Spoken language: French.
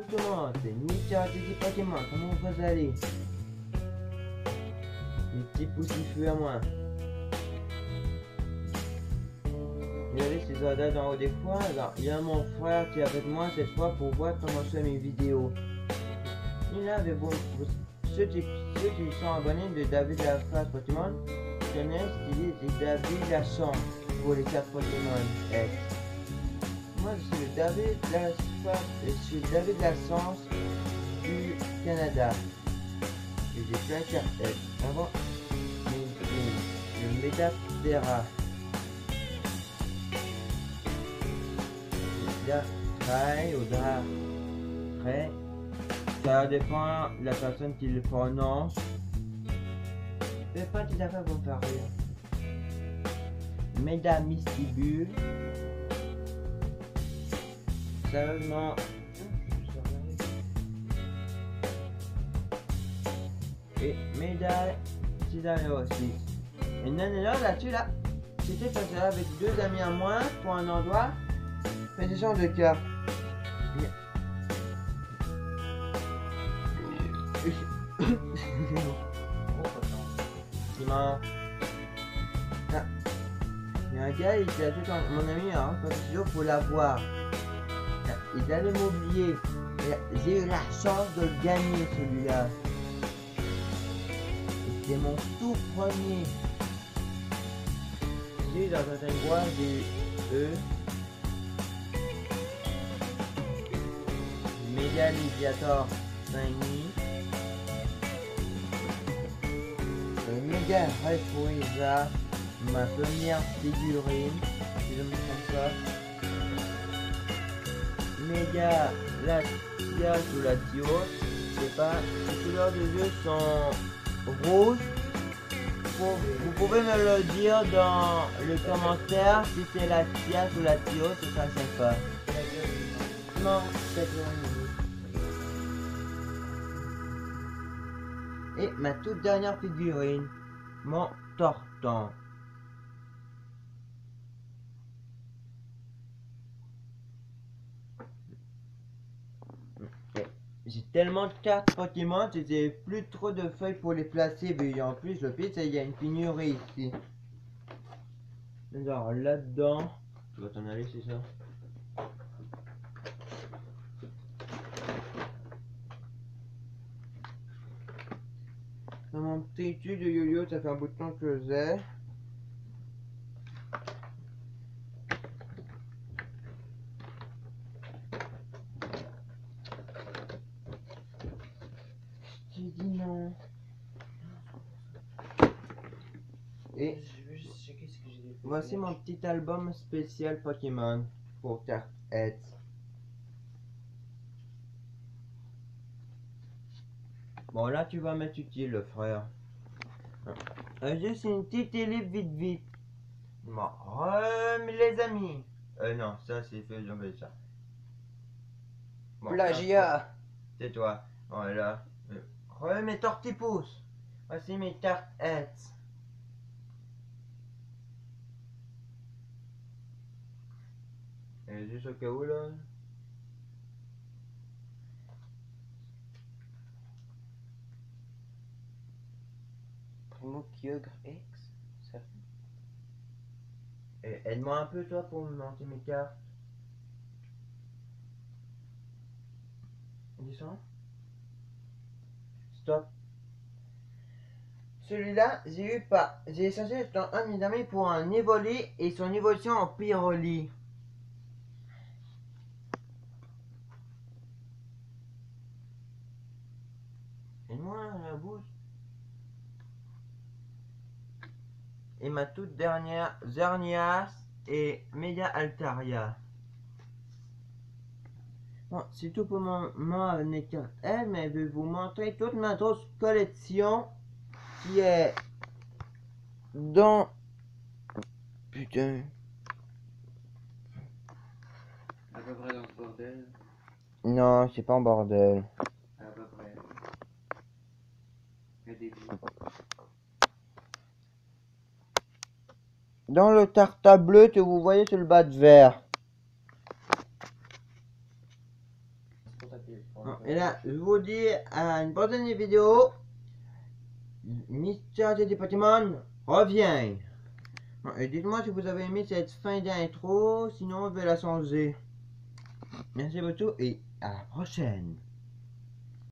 monde, c'est Louis Pokémon, comment vous allez Les petits poussifus à moi. Si ça date en haut des fois, alors il y a mon frère qui est avec moi cette fois pour voir comment je fais mes vidéos. Il avait bon, ceux qui, ceux qui sont abonnés de David la Pokémon connaissent qu'il est David la pour les 4 Pokémon. Moi, je suis David la, je suis David Lassens du Canada. Et j'ai plein de cartes. Avant, le Médaptera. Très ou Très. Ça dépend de la personne qui le prononce. C'est pas tout à fait bon faire rire. Médamistibule. Sérieusement. Et médaille, c'est aussi. Et non, non, là-dessus, là, c'était parce que avec deux amis à moi pour un endroit, gens de cœur. Il y a un gars, il était tout mon ami, hein, toujours faut l'avoir ils allaient m'oublier. J'ai eu la chance de le gagner celui-là. C'était mon tout premier. J'ai dans un endroit des E. Méga Léviator 5000. Le Méga ma première figurine, si je me trompe pas méga la Latias ou Latios, je sais pas, les couleurs des yeux sont rouges. Vous pouvez me le dire dans le commentaire si c'est la Latias ou Latios, c'est ça sympa. Non, Et ma toute dernière figurine, mon torton. J'ai tellement de cartes Pokémon que j'ai plus trop de feuilles pour les placer. Et en plus, le pire, c'est qu'il y a une pénurie ici. Alors là-dedans, tu vas t'en aller, c'est ça? Dans mon petit tube de yo-yo, ça fait un bout de temps que j'ai. Et voici mon petit album spécial Pokémon pour carte Bon là tu vas mettre utile frère. Euh, juste une petite élite vite vite. Bon, les amis. Euh non, ça c'est fait, j'en veux ça. Plagiat. C'est toi. Voilà. Euh, mes tortipouces. Voici mes cartes juste au cas où là. Primo Kyogre X Aide-moi un peu toi pour me monter mes cartes. Descends. Stop. Celui-là, j'ai eu pas. J'ai cherché dans un de mes amis pour un évoli et son évolution en pyroli. Et ma toute dernière, Zernias et Media Altaria. Bon, c'est tout pour mon, mon elle, mais je vais vous montrer toute ma grosse collection qui est dans... Putain. À peu près dans ce bordel. Non, c'est pas un bordel. Dans le tarta bleu que vous voyez sur le bas de verre. Bon, et là, je vous dis à une prochaine vidéo. Mystère des Pokémon revient. Bon, et dites-moi si vous avez aimé cette fin d'intro, sinon je vais la changer. Merci beaucoup et à la prochaine.